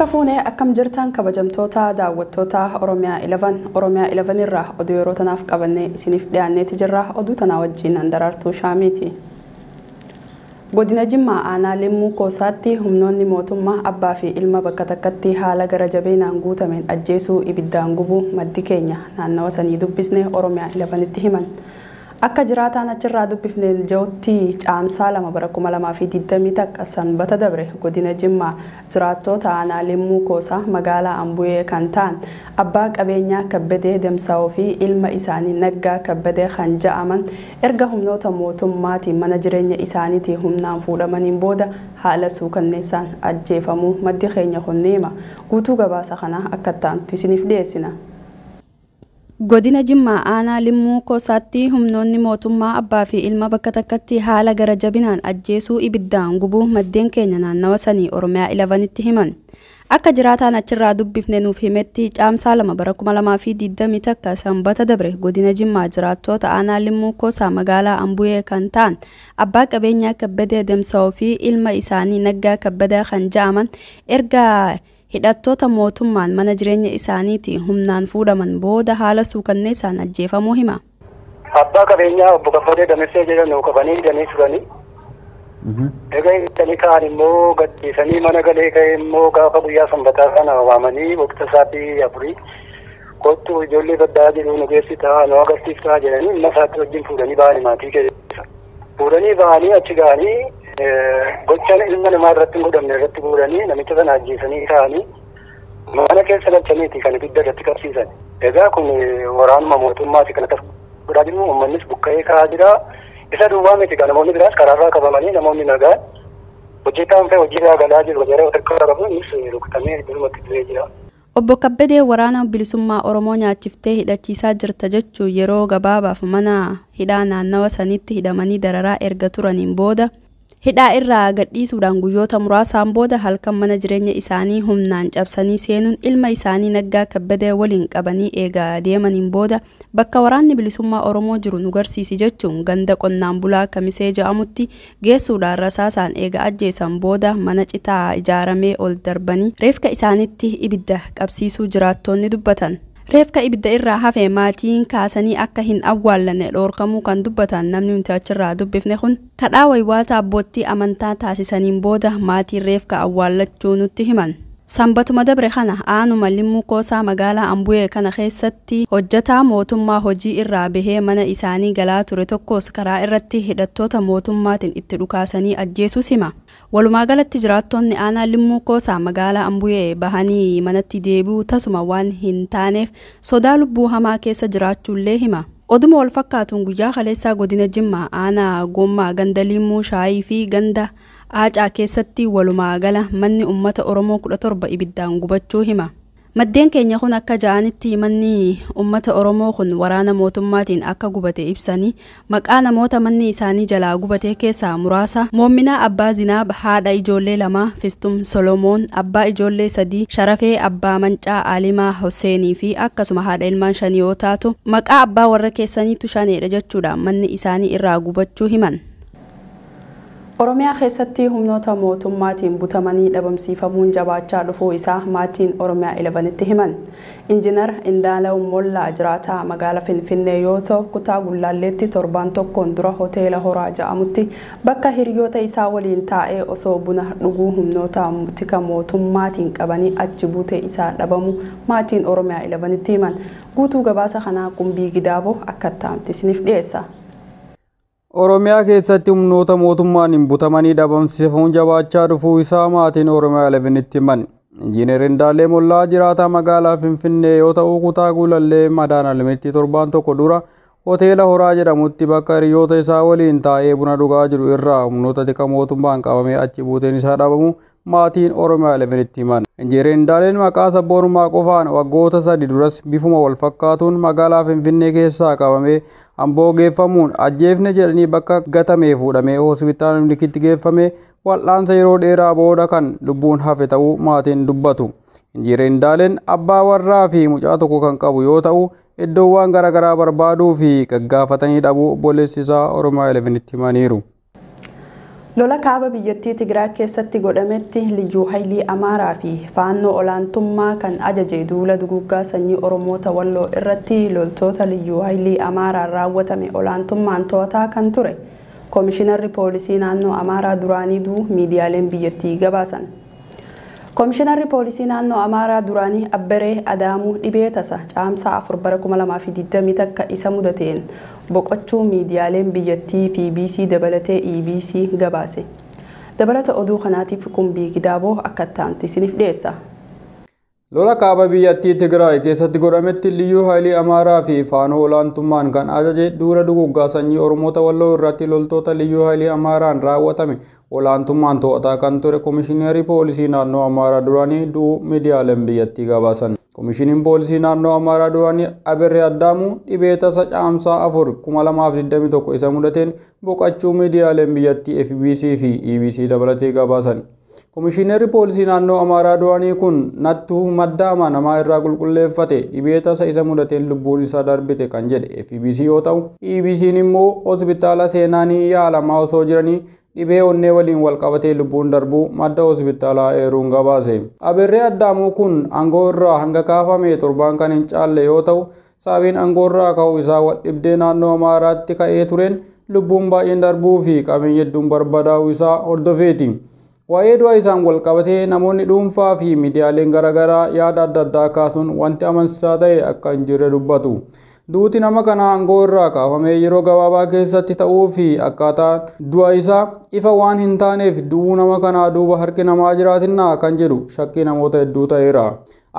Harka fuunee akkam jirtan kabajamtoota daawwattoota Oromiyaa 11 Oromiyaa 11 irraa oduu yeroo tanaaf qabannee isiniif dhiyaanneeti jirra oduu tanaa wajjin handaraartuu shaamiiti. Godina Jimmaa aanaa Limmuu Koosaatti humnoonni mootummaa abbaa fi ilma bakka takkatti haala gara jabeenaan guutameen ajjeesuu ibiddaan gubuu maddi keenya naannawa sanii dubbisne Oromiyaa 11tti himan. Akka jiraataan achirraa dubbifneen ji'otti caamsaa lama bara kuma lamaa fi digdamii takka sanbata dabre godina Jimmaa jiraattoota aanaa Limmuu Koosaa magaalaa Ambuyee kan ta'an abbaa qabeenyaa Kabbadee Damsaa'oo fi ilma isaanii Naggaa Kabbadee kan ja'aman erga humnoota mootummaatiin mana jireenya isaaniitii humnaan fuudhamaniin booda haala suukanneessaan ajjeefamuu maddi keenya kunniima guutuu gabaasa kanaa akka ta'antu isiniif dhiyeessina. Godina Jimmaa aanaa Limmuu Koosaatti humnoonni mootummaa abbaa fi ilma bakka takkatti haala gara jabinaan ajjeesuu ibiddaan gubuu maddeen keenya naannawa sanii Oromiyaa 11tti himan. Akka jiraataan achirraa dubbifne nuuf himetti caamsaa lama bara kuma lamaa fi digdamii takka sanbata dabre godina Jimmaa jiraattoota aanaa Limmuu Koosaa magaalaa Ambuyee kan ta'an abbaa qabeenyaa Kabbadee Damsaa'oo fi ilma isaanii Naggaa Kabbadee kan ja'aman erga hidhattoota mootummaan mana jireenya isaaniitii humnaan fuudhaman booda haala suukanneessaan ajjeefamuu hima. Abbaa qabeenyaa obbo Kabbadee Damissee jedhamu qabanii hidhanii turanii. Egaa hidhanii ka'an immoo gadhiisanii mana galee ka'e immoo gaafa guyyaa sanbataa sana waamanii waqtii isaatii afurii kottu ijoollee baddaa jiru nu geessitaa nu agarsiiftaa jedhanii ilma isaatti wajjin fuudhanii ba'anii maatii keessa. Fuudhanii ba'anii achi ga'anii gochaan ilma namaa irratti hin godhamne irratti fuudhanii namicha sana ajjeesanii ka'anii mana keessa galchaniiti kan ibidda irratti qabsiisan. Egaa kun waraanuma mootummaati kan akkas godhaa jiru uummannis buqqa'ee ka'aa jira. Isa duwwaa miti kan namoonni biraas karaarraa qabamanii namoonni nagaan hojjetaan fa'e hojiirraa galaa jiru yeroo tokko qabu innis rukutamee iddoomatti du'ee jira. Obbo Kabbadee waraana bilisummaa Oromoo nyaachiftee hidhachiisaa jirta jechuun yeroo gabaabaaf mana hidhaa naannawa saniitti hidhamanii dararaa erga turaniin booda hidhaa irraa gadhiisuudhaan guyyoota muraasaan booda halkan mana jireenya isaanii humnaan cabsanii seenuun ilma isaanii naggaa kabbadee waliin qabanii eegaa deemaniin booda bakka waraanni bilisummaa oromoo jiru nu garsiisi jechuun ganda qonnaan bulaa kamisee ja'amutti geessuudhaan rasaasaan eega ajjeesan booda mana citaa ijaaramee ol darbanii reefka isaanitti ibidda qabsiisuu jiraattonni dubbatan. Reefka ibidda irraa hafe maatiin kaasanii akka hin awwaallanne dhoorkamuu kan dubbatan namni nuti achirraa dubbifne kun kadhaa waywaata abbootii amantaa taasisaniin booda maatiin reefka awwaallachuu nutti himan. Sanbatuma dabre kana aanuma limmuu koosaa magaalaa Ambuyee kana keessatti hojjataa mootummaa hojii irraa bahee mana isaanii galaa ture tokkos karaa irratti hidhattoota mootummaatiin itti dhukaasanii ajjeesus hima. Walumaa galatti jiraattonni aanaa limmuu koosaa magaalaa Ambuyee bahanii manatti deebi'uu tasuma waan hin taaneef sodaa lubbuu hamaa keessa jiraachuullee hima. Oduma wal fakkaatuun guyyaa kaleessaa godina Jimmaa aanaa gommaa ganda limmuu shaayii fi ganda Aacaa keessatti walumaa gala manni uummata Oromoo kudha torba ibiddaan gubachuu hima. Maddeen keenya kun akka ja'anitti manni uummata Oromoo kun waraana mootummaatiin akka gubate ibsanii maqaa namoota manni isaanii jalaa gubatee keessaa muraasa Moomminaa Abbaa Zinaab haadha ijoollee lamaa Fistum Solomoon abbaa ijoollee sadii Sharafee Abbaa Mancaa Alimaa Hosseenii fi akkasuma haadha ilmaan shanii yoo taatu maqaa abbaa warra keessaniitu shaneedha jechuudhaan manni isaanii irraa gubachuu himan. Oromiyaa keessatti humnoota mootummaatiin butamanii dhabamsiifamuun jabaachaa dhufuu isaa maatiin Oromiyaa 11tti himan. Injiinar Indaalaw Mollaa jiraataa magaalaa Finfinnee yoo ta'u kutaa Gullaalleetti torbaan tokkoon dura hoteela Horaa jedhamutti bakka hiriyoota isaa waliin taa'ee osoo buna dhuguu humnoota tika mootummaatiin qabanii achi buutee isaa dhabamu maatiin Oromiyaa 11tti himan. Guutuu gabaasa kanaa qumbii gidaaboo akka ta'amti isiniif dhiyeessa. Jabaachaa dhufuu isaa maatiin Oromiyaa 11tti himan. Injiinar Indaalee Mollaa jiraataa magaalaa Finfinnee yoo ta'u kutaa Gulallee Madaana Limitti torbaan tokko dura hoteela Horaa jedhamutti bakka hiriyoota isaa waliin taa'ee buna dhugaa jiru irraa humnoota tika mootummaan qabamee achi buuteen isaa dhabamu maatiin Oromiyaa 11tti himan. Injiinar Indaaleen maqaa sabboonummaa qofaan waggoota sadi duras bifuma wal fakkaatuun magaalaa Finfinnee keessaa qabamee amboo geeffamuun ajjeefne jedhanii bakka gatamee fuudhamee hospitaala milikitti geeffame wal'aansa yeroo dheeraa booda kan lubbuun hafe ta'uu maatiin dubbatu. Injiinar Indaaleen abbaa warraa fi mucaa tokko kan qabu yoo ta'u iddoowwan garaagaraa barbaaduu fi gaggaafatanii dhabuu obboleessi isaa Oromiyaa 11tti himaniiru. Lola kaaba biyyattii tigraay keessatti godhametti liyyuu haayilii amaaraa fi faannoo olaantummaa kan ajaje duula duguggaa sanyii oromoota walloo irratti loltoota liyyuu haayilii amaaraan raawwatame olaantummaan to'ataa kan ture koomishinarri poolisii naannoo amaaraa duraanii duu miidiyaaleen biyyattii gabaasan. Koomishinarri poolisii naannoo amaaraa duraanii abberee adaamuu dhibee tasa caamsaa 4 bara 2020 takka isa mudateen boqochuu miidiyaaleen biyyattii fi bbc dabalatee ebc gabaase dabalata oduu kanaatiif qumbii gidaaboo akka ittaantu isiniif dhiyeessa. lola kaaba biyyattii tigraay keessatti godhametti liyyuu haayilii amaaraa fi faanoo olaantummaan kan ajaje duula duguggaa sanyii oromoota walloo irratti loltoota liyyuu haayilii amaaraan raawwatame olaantummaan to'ataa kan ture koomishineerii poolisii naannoo amaaraa duraanii du'uu miidiyaaleen biyyattii gabaasan. koomishiniin poolisii naannoo amaaraa duraanii abirree addaamuu dhibee tasa caamsaa afur 2021 isa mudateen boqachuu miidiyaaleen biyyattii fbc fi ebc dabalatee gabaasan. koomishineerri poolisii naannoo amaaraa duraanii kun nattuu madda amanamaa irraa qulqulleeffate dhibee tasa isa mudateen lubbuun isaa darbite kan jedhe fbc yoo ta'u ebc'n immoo hospitaala seenaanii yaalamaa osoo jiranii dhibee onnee waliin walqabatee lubbuun darbuu madda hospitaalaa eeruun gabaase abirree addaamuu kun aangoo irraa hanga kaafame torbaan kan hin caalle yoo ta'u sababiin aangoo irraa ka'uu isaa waldhibdee naannoo amaaraatti ka'ee tureen lubbuun baay'een darbuu fi qabeenya hedduun barbadaa'uu isaa hordofeeti. waa'ee du'a isaan walqabatee namoonni dhuunfaa fi miidiyaaleen garaagaraa yaada adda addaa kaasuun wanti amansiisaa ta'e akka hin jirre dubbatu. Duuti nama kanaa aangoo irraa kaafamee yeroo gabaabaa keessatti ta'uu fi akkaataa du'a isaa ifa waan hin taaneef du'uu nama kanaa duuba harki namaa jiraatinaa kan jedhu shakkii namoota hedduu ta'eera.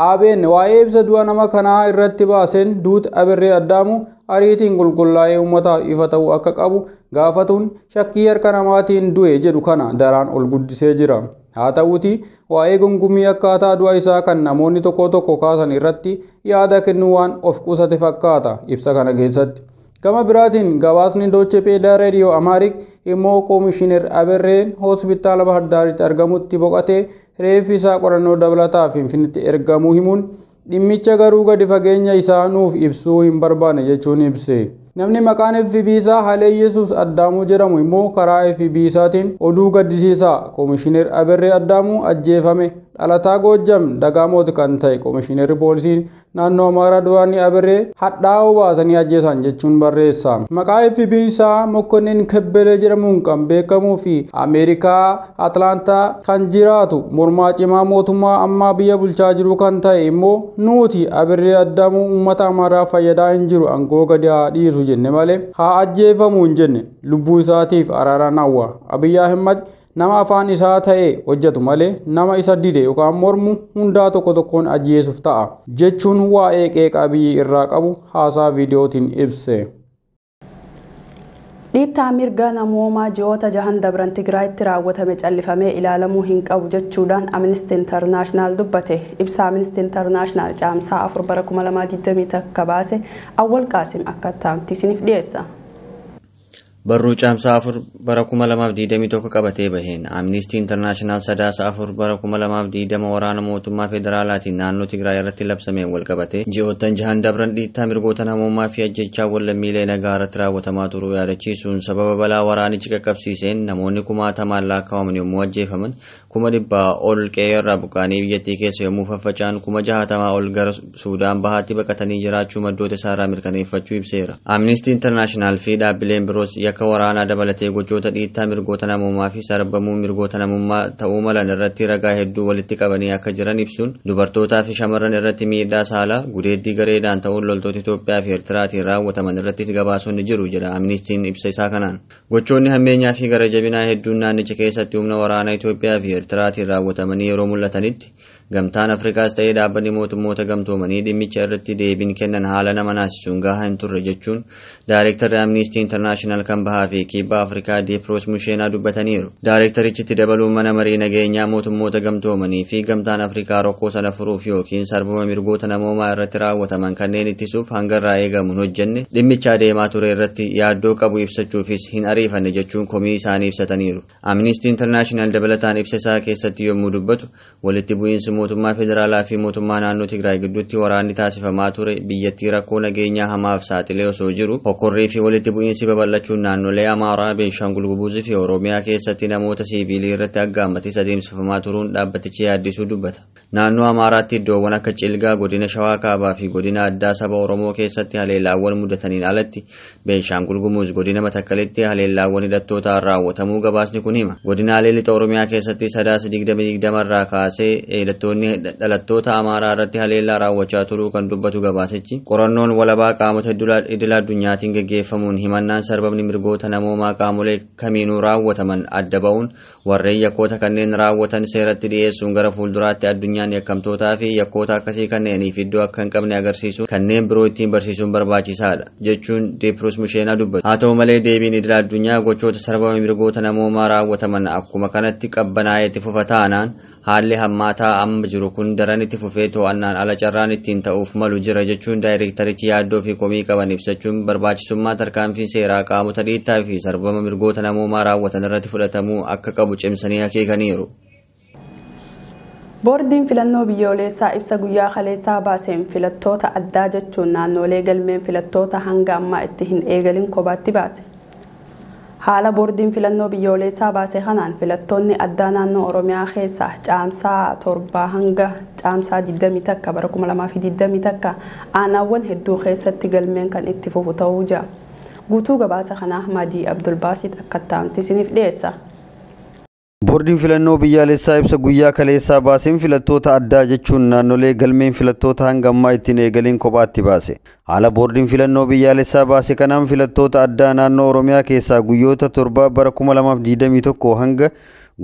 ABN waa'ee ibsa du'a nama kanaa irratti baaseen duuti abirree addaamu ariitiin qulqullaa'ee uummataaf ifa ta'uu akka qabu gaafatuun shakkii harka namaatiin du'e jedhu kana daraan ol guddisee jira. Haa ta'uuti waa'ee gungumii akkaataa du'a isaa kan namoonni tokko tokko kaasan irratti yaada kennuu waan of qusate fakkaata ibsa kana keessatti. gama biraatiin gabaasni dooche peedaa reediyoo amaarik immoo koomishinar aberreen hospitaala bahardaaritti argamutti boqotee reeffi isaa qorannoo dabalataa finfinnitti ergamuu himuun dhimmicha garuu gadi fageenya isaa nuuf ibsuu hin barbaane jechuun ibse. Namni maqaan FB isaa Halee Yesuus Addaamuu jedhamu immoo karaa FB isaatiin oduu gaddisiisaa koomishinar Aberree Addaamuu ajjeefame dhalataa Goojjam Dagaamooti kan ta'e koomishinarri poolisii naannoo Amaaraa duraanii Aberree hadhaa'uu baasanii ajjeesan jechuun barreessa. Maqaa FB isaa Mokkonnin Kebbelee jedhamuun kan beekamuu fi Ameerikaa Atlaantaa kan jiraatu mormaa cimaa mootummaa ammaa biyya bulchaa jiru kan ta'e immoo nuti Aberree Addaamuu uummata Amaaraa fayyadaa hin jiru aangoo gadi haa dhiisu. Jenne malee haa ajjeefamuu hin jenne. Lubbuu isaatiif araaraan hawwa. Abiyyi ahimad nama afaan isaa ta'e hojjetu malee nama isa dide yookaan mormu hundaa tokko tokkoon ajjeesuuf ta'a. Jechuun waa'ee qeeqa biyyi irraa qabu haasaa viidiyootiin ibse. Dhiittaa mirga namoomaa ji'oota jahan dabran tigraayitti raawwatame callifamee ilaalamuu hin qabu jechuudhaan amnistii intarnaashinaal dubbate ibsa amnistii intarnaashinaal caamsaa 4 bara 2020 takka baase awwal qaasim akka taa'utti isiniif dhiyeessa. Barruu caamsaa afur bara kuma lamaaf diidamii tokko qabatee baheen. Amnistii intarnaashinaal sadaasa afur bara kuma lamaaf diidama waraana mootummaa federaalaatiin naannoo Tigraay irratti labsameen wal qabate. Ji'oottan jahan dabran dhiittaa mirgoota namoomaa fi ajjechaa lammiilee nagaa irratti raawwatamaa turuu yaadachiisuun sababa balaa waraanichi qaqqabsiiseen namoonni kumaatamaan lakkaa'aman yommuu ajjeefaman. Kuma dhibbaa ol qe'ee irraa buqqaanii biyyattii keessa yommuu faffaca'an kuma jaatamaa ol gara Suudaan bahaatti baqatanii jiraachuu maddoota isaarraa mirkaneeffachuu ibseera. Amnistii intarnaashinaal fi dhaabbileen biroos yakka waraanaa dabalatee gochoota dhiittaa mirgoota namummaa fi sarbamuu mirgoota namummaa ta'uu malan irratti ragaa hedduu walitti qabanii akka jiran ibsuun dubartootaa fi shamarran irratti miidhaa saalaa gudeeddii gareedhaan ta'uun loltoota Itoophiyaa fi Eertiraatiin raawwataman irrattis gabaasonni jiru jedha amnistiin ibsa isaa kanaan. Gochoonni hammeenyaa fi gara jabinaa hedduun naannicha keessatti humna waraanaa Itoophiyaa fi Eertiraatiin raawwatamanii yeroo mul'atanitti gamtaan afrikaas ta'ee dhaabbanni mootummoota gamtoomanii dhimmicha irratti deebiin kennan haala nama naasisuun gahaa hin turre jechuun daayirektarri amnistii intarnaashinaal kan bahaa fi kibbaa afrikaa deeproos musheenaa dubbataniiru. Daayirektarichitti dabaluun mana marii nageenyaa mootummoota gamtoomanii fi gamtaan afrikaa rakkoo sana furuuf yookiin sarbama mirgoota namoomaa irratti raawwataman kanneen ittisuuf hangarraa eegamuun hojjenne dhimmicha adeemaa ture irratti yaaddoo qabu ibsachuufis hin ariifanne jechuun komii isaanii ibsataniiru. Amnistii intarnaashinaal dabalataan ibsa isaa keessatti yommuu dubbatu walitti bu'iinsi mootummaa federaalaa fi mootummaa naannoo Tigraay gidduutti waraanni taasifamaa ture biyyattii rakkoo nageenyaa hamaaf saaxilee osoo jiru hokkorrii fi walitti bu'iinsi babal'achuun naannolee Amaaraa, Beenshaangul Gumuzii fi Oromiyaa keessatti namoota siiviilii irratti aggaammatis adeemsifamaa turuun dhaabbatichi yaaddisuu dubbata. Naannoo Amaaraatti iddoowwan akka Cilgaa, godina Shawaa Kaabaa fi godina addaa saba Oromoo keessatti haleellaawwan mudataniin alatti Beenshaangul Gumuz godina Matakkalitti haleellaawwan hidhattootaan raawwatamuu gabaasni kun hima. Godinaalee lixa Oromiyaa keessatti sadaasa digdami digdamarraa kaasee hidhattoonni dhalattoota Amaaraa irratti haleellaa raawwachaa turuu kan dubbatu gabaasichi. Qorannoon walabaa qaamota idil addunyaatiin gaggeeffamuun himannaan sarbamni mirgoota namoomaa qaamolee kamiinuu raawwataman adda ba'uun warreen yakkoota kanneen raawwatan seeratti dhiyeessuun gara fuulduraatti addunyaan yakkamtootaa fi yakkoota akkasii kanneeniif iddoo akka hin qabne agarsiisuun kanneen biroo ittiin barsiisuun barbaachisaadha jechuun deepiroos musheenaa dubbatu. Haa ta'u malee deebiin idil addunyaa gochoota sarbama mirgoota namoomaa raawwataman akkuma kanatti qabbanaa'ee itti fufa taanaan haalli hammaataa amma jiru kun daran itti fufee to'annaan ala carraan ittiin ta'uuf malu jira jechuun daayireektarichi yaaddoo fi komii qaban ibsachuun barbaachisummaa tarkaanfii seeraa qaamota dhiittaa fi sarbama mirgoota namoomaa raawwatan irratti fudhatamuu akka qabu cimsanii akeekaniiru. boordiin filannoo biyyoolessaa ibsa guyyaa kaleessaa baaseen filattoota addaa jechuun naannolee galmeen filattoota hanga ammaa itti hin eegalin kophaatti baase. Haala boordiin filannoo biyyoolessaa baase kanaan filattoonni addaa naannoo oromiyaa keessaa caamsaa torbaa hanga caamsaa 20 takka bara 2020 takka aanaawwan hedduu keessatti galmeen kan itti fufu ta'uu jira guutuu gabaasa kanaa madii abdulbaasit akka ta'amti isiniif dhiyeessa. Boordiin filannoo biyyaalessaa ibsa guyyaa kaleessaa baaseen filattoota addaa jechuun naannolee galmeen filattoota hanga ammaa ittiin eegaliin kophaatti baase. Haala boordiin filannoo biyyaalessaa baase kanaan filattoota addaa naannoo oromiyaa keessaa guyyoota torba bara 2021 hanga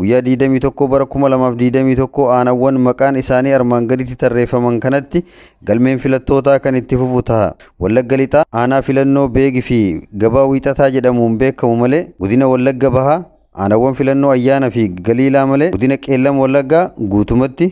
guyyaa 21 bara 2021 aanawwan maqaan isaanii armaan gaditti tarreeffaman kanatti galmeen filattootaa kan itti fufu ta'a. Wallagga lixaa aanaa filannoo beegi fi gabaa wiixataa jedhamuun beekamu malee godina wallagga bahaa aanawwan filannoo ayyaana fi galiilaa malee godina qeellam wallaggaa guutumatti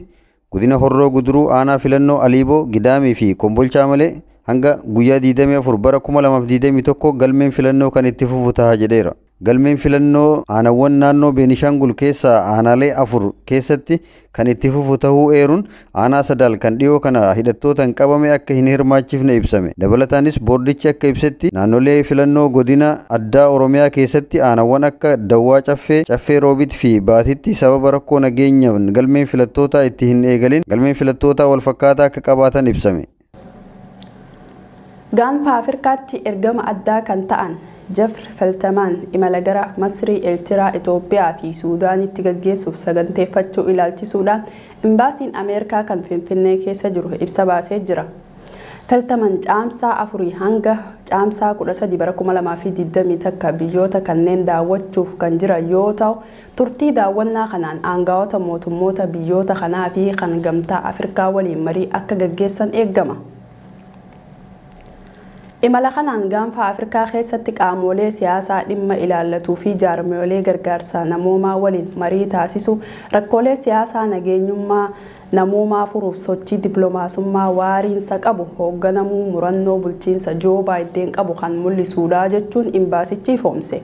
godina horroo guduruu aanaa filannoo aliiboo gidaamii fi kombolchaa malee hanga guyyaa 24 bara 2021 galmeen filannoo kan itti fufu ta'a jedheera. Galmeen filannoo aanawwan naannoo beenishaangul keessaa aanaalee afur keessatti kan itti fufu ta'uu eeruun aanaa sadaal kan dhiyoo kana hidhattootaan qabame akka hin hirmaachifne ibsame dabalataanis boordichi akka ibsetti naannolee filannoo godina addaa oromiyaa keessatti aanawwan akka dawwaa caffee caffee roobit fi baatitti sababa rakkoo nageenyaan galmeen filattootaa itti hin eegalin galmeen filattootaa walfakkaataa akka qabaatan ibsame. gaanfa afrikaatti ergama addaa kan ta'an jefr feltamaan imala gara masrii eertiraa itoophiyaa fi suudaanitti gaggeessuuf saganteeffachuu ilaalchisuudhaan imbaasiin ameerikaa kan finfinnee keessa jiru ibsa baasee jira feltaman caamsaa afurii hanga caamsaa 13 bara 2020 takka biyyoota kanneen daawwachuuf kan jiran yoo ta'u turtii daawwannaa kanaan aangawoota mootummoota biyyoota kanaa fi kan gamtaa afrikaa waliin marii akka gaggeessan eeggama. Imala kanaan gaanfa afrikaa keessatti qaamolee siyaasaa dhimma ilaallatuu fi jaarmiyoolee gargaarsa namoomaa waliin marii taasisu rakkoolee siyaasaa nageenyummaa namoomaa furuuf sochii dippiloomaasummaa waariinsa qabu hoogganamuu murannoo bulchiinsa joo baay'een qabu kan mul'isuudha jechuun imbaasichi ifoomse.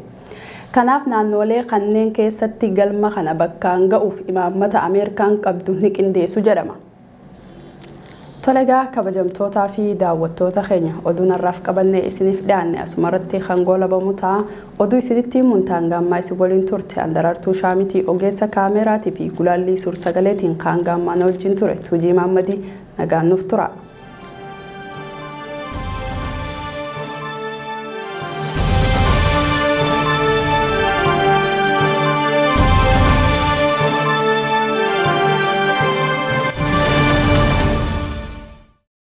kanaaf naannolee kanneen keessatti galma kana bakkaan ga'uuf imaammata ameerikaan qabdu ni qindeessu jedhama. Tolegaa kabajamtootaa fi daawwattoota keenya oduu narraaf qabannee isiniif dhiyaanne asumarratti kan goolabamu ta'a oduu isinitti muntaan gaammaa isin waliin turte andarartuu shaamitii ogeessa kaameraatii fi gulaallii suur sagaleetiin kaan gaammaan wajjin ture tuujii maammadii nagaan nuuf tura.